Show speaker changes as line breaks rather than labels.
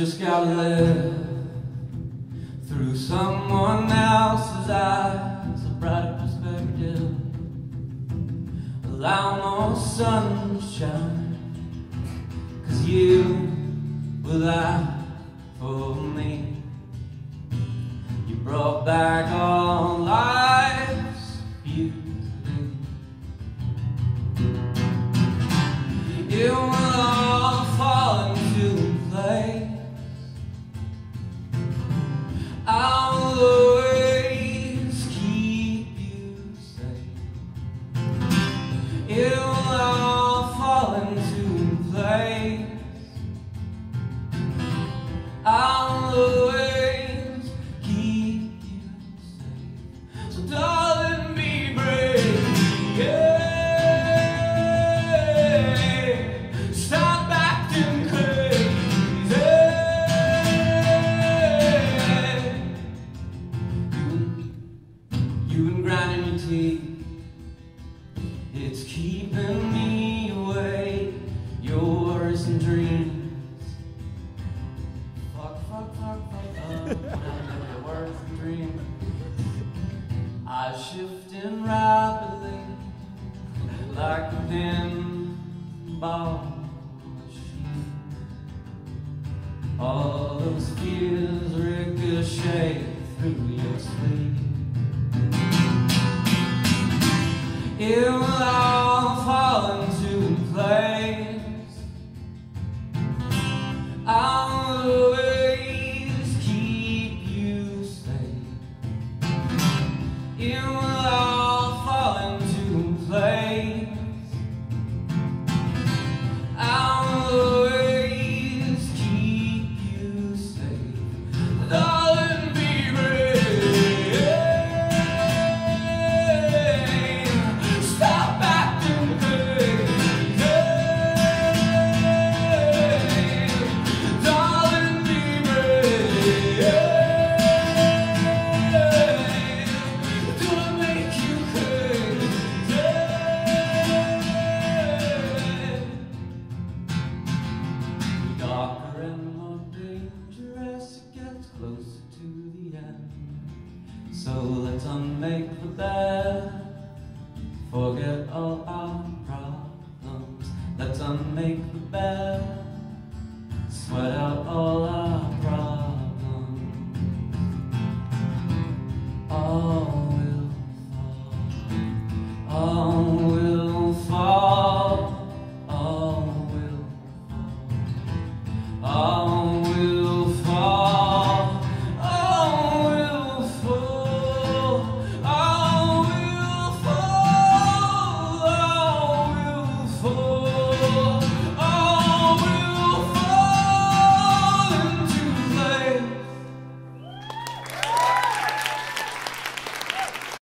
to live through someone else's eyes, a brighter perspective. Allow more sunshine, cause you were there for me. You brought back all keeping me awake. Yours and dreams. Fuck, fuck, fuck, fuck, fuck. Your worries and dreams. I shifting rapidly like a pinball machine. All those fears ricochet through your sleep. It So let's unmake the bed, forget all our problems. Let's unmake the bed, sweat out all our